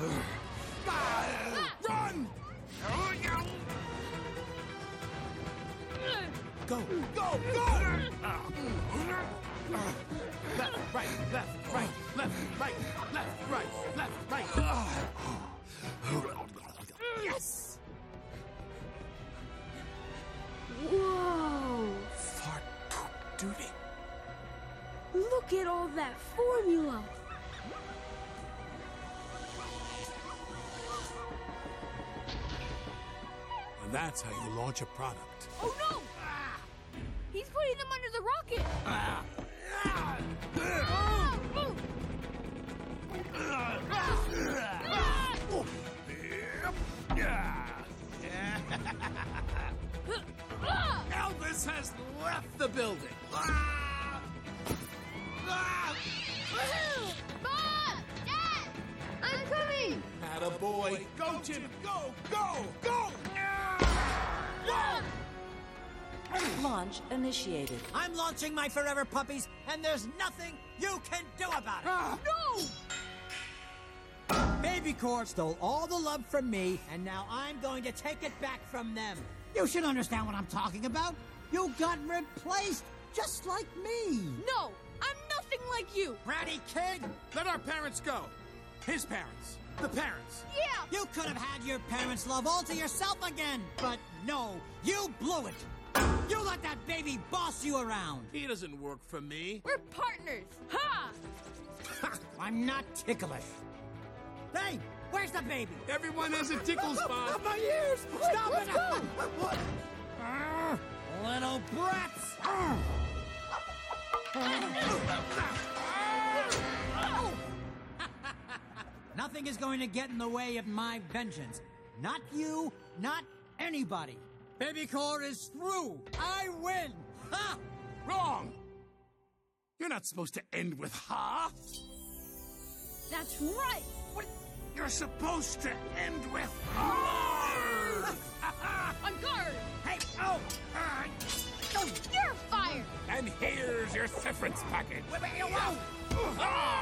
Run! Go, go, go! Left, right, left, right, left, right, left, right, left, right. Yes! Whoa! Fart poop duty. Look at all that formula! That's how you launch a product. Oh no! He's putting them under the rocket! Ah, boom. Ah! Elvis has left the building. Bob! Dad! I'm coming! Atta boy. Go, Jim. Go, go, Launch initiated. I'm launching my forever puppies, and there's nothing you can do about it. Ah. No! Baby Corp stole all the love from me, and now I'm going to take it back from them. You should understand what I'm talking about. You got replaced, just like me. No! I'm nothing like you! Bratty kid, Let our parents go. His parents. The parents. Yeah! you could have had your parents' love all to yourself again, but no, you blew it. You let that boss you around. He doesn't work for me. We're partners! Ha! I'm not ticklish. Hey, where's the baby? Everyone has a tickle spot. My ears! Stop it! Arr, ah! little brats! Arr. Nothing is going to get in the way of my vengeance. Not you, not anybody. Baby Corp is through. I win. Ha! Wrong. You're not supposed to end with ha. That's right! What? You're supposed to end with ha. On guard! Hey, oh! Ah, You're fired! and here's your severance package. Wait, wait, whoa! Ah!